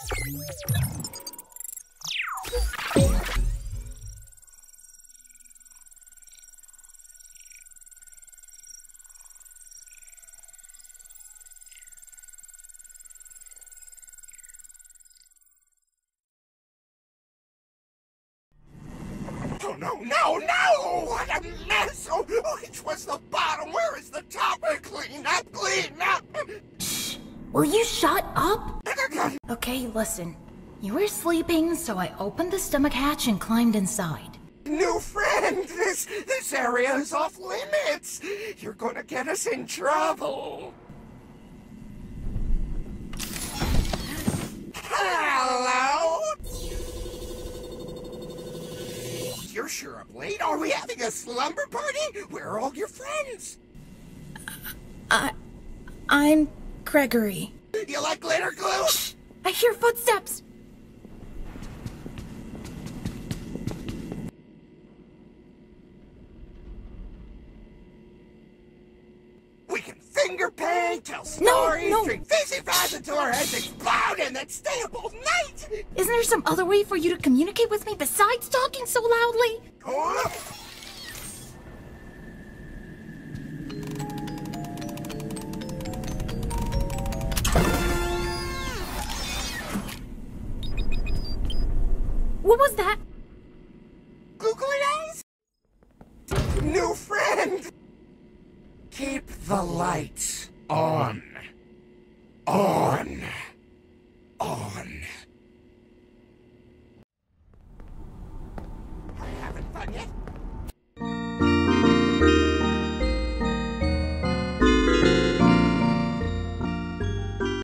Oh, no, no, no! What a mess! Oh, oh which was the bottom? Where is the top? Clean up, clean up! Will you shut up? Okay, listen. You were sleeping, so I opened the stomach hatch and climbed inside. New friend, this this area is off limits. You're gonna get us in trouble. Hello? You're sure up late? Are we having a slumber party? Where are all your friends? I. I'm Gregory. You like glitter glue? I hear footsteps! We can finger paint, tell stories, no. drink Fizzy Faz until our heads explode, and then stay up all night. Isn't there some other way for you to communicate with me besides talking so loudly? What was that? Googly eyes? New friend! Keep the lights on. On. On. I haven't fun yet.